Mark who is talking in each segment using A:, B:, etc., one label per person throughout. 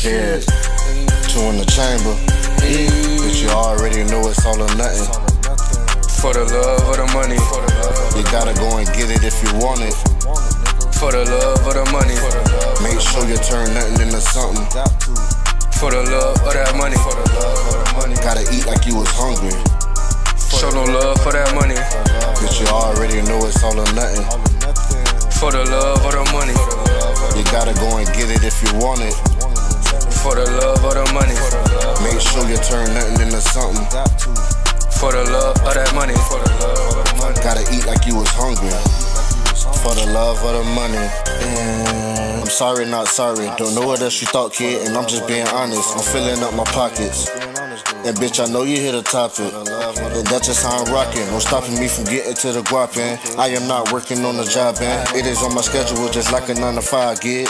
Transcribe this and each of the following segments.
A: Yeah, two in the chamber. But you already know it's all or nothing.
B: For the love of the money.
A: You gotta go and get it if you want it.
B: For the love of the money.
A: Make sure you turn nothing into something.
B: For the love of that money.
A: Gotta eat like you was hungry.
B: Show no love for that money.
A: But you already know it's all or nothing.
B: For the love of the money.
A: You gotta go and get it if you want it. Something.
B: For the love of that money.
A: Gotta eat like you was hungry. For the love of the money. Mm, I'm sorry, not sorry. Don't know what else you thought, kid, and I'm just being honest. I'm filling up my pockets. And bitch, I know you hit the topic. And that's just how I'm rocking. No stopping me from getting to the guapin. I am not working on the job, and it is on my schedule just like a 9 to 5 gig.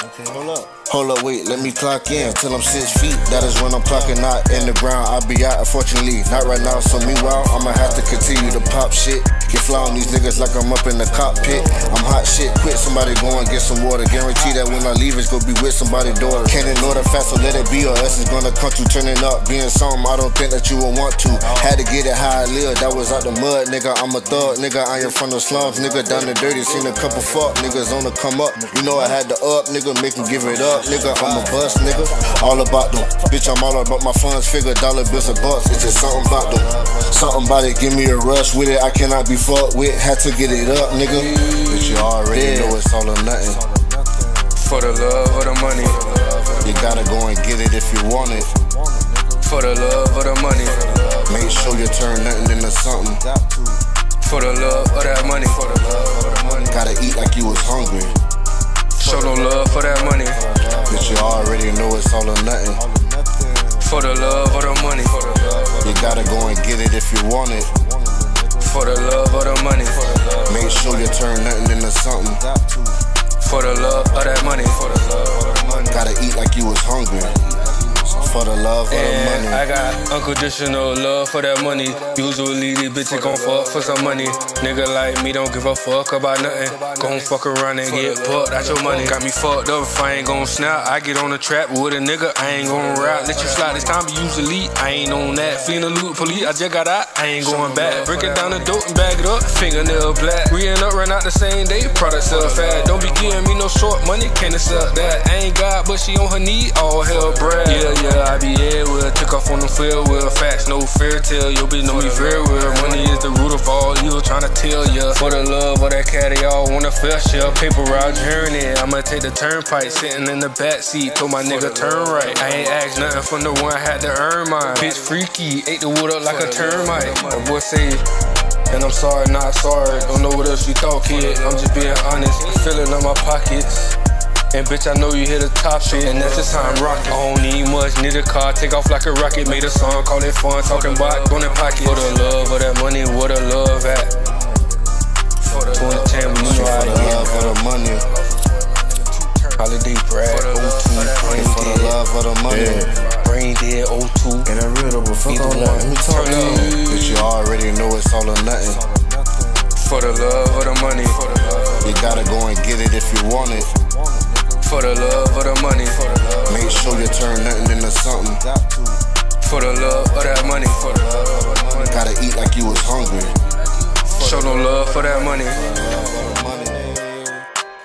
A: Hold up, wait, let me clock in till I'm six feet. That is when I'm clocking out in the ground. I'll be out, unfortunately, not right now. So meanwhile, I'ma have to continue to pop shit. Get fly on these niggas like I'm up in the cockpit. I'm hot shit, quit. Somebody go and get some water. Guarantee that when I leave, it's gonna be with somebody's daughter. Can't ignore the fact, so let it be, or else it's gonna come to turning up. Being something I don't think that you would want to. Had to get it how I live, that was out the mud, nigga. I'm a thug, nigga. I am from the slums, nigga. Down the dirty, seen a couple fuck niggas on the come up. You know I had to up, nigga. Make them give it up, nigga. I'm a bust, nigga. All about them. Bitch, I'm all about my funds, figure dollar bills and bucks. It's just something about them. Something about it, give me a rush with it. I cannot be fucked with. Had to get it up, nigga. Bitch, you already it's all or nothing.
B: For the love of the money.
A: You gotta go and get it if you want it.
B: For the love of the money.
A: Make sure you turn nothing into something.
B: For the love of that money.
A: Gotta eat like you was hungry.
B: Show no love for that money.
A: Bitch, you already know it's all or nothing.
B: For the love of the money.
A: You gotta go and get it if you want it. Turn nothing into something.
B: For the love of that money.
A: Gotta eat like you was hungry. For the love of the
B: And
A: money.
B: I got unconditional love for that money. Usually these bitches gon' fuck for some money. Nigga like me don't give a fuck about nothing. Gon' fuck around and get fucked out your money. Got me fucked up if I ain't gon' snap. I get on the trap with a nigga. I ain't gon' rap. Let you slide this time, but usually I ain't on that. Feeling the loot police. I just got out. I ain't going back. Breaking down the dope and bag it up. Fingernail black. We end up run out the same day. Product sell fast. Don't be giving me no short money. Can't accept that. I ain't God, but she on her knee. All hell Brad. Yeah, yeah. On the field with facts, no fairy tale. Yo, bitch know me very well. Money is the root of all evil, trying to tell ya. For the love of that cat, they all wanna feel shell. Paper route journey. I'ma take the turnpike, sitting in the back seat. Told my nigga turn right. I ain't asked nothing from the one, I had to earn mine. Bitch freaky, ate the wood up like a termite. My boy say. And I'm sorry, not sorry. Don't know what else you thought, kid. I'm just being honest. Feeling on my pockets. And bitch, I know you hit the top shit, and that's just how I'm rockin'. I don't need much, need a car, take off like a rocket. Made a song, call it fun, talking about going in pocket. For the love of that money, where the love at? For the love, chamber, you know
A: For the love of the money.
B: Holidaee Brad,
A: For the
B: O2,
A: love of the money.
B: brain dead, O2.
C: And I though, but fuck all that. Let me talk
B: Turn
C: to you.
A: Bitch, you already know it's all or nothing.
B: For the love of the money,
A: You gotta go and get it if you want it. Turn nothing into something.
B: for the love of that money.
A: Gotta eat like you was hungry.
B: Show no love for that money.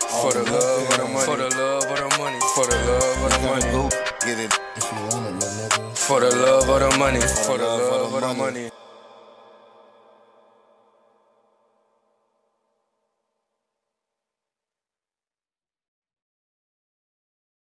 B: For the love of the money. For the love of the money. For the love of the money.
A: Get it.
C: If you want it, little nigga.
B: For the love of the money. For the love of the money.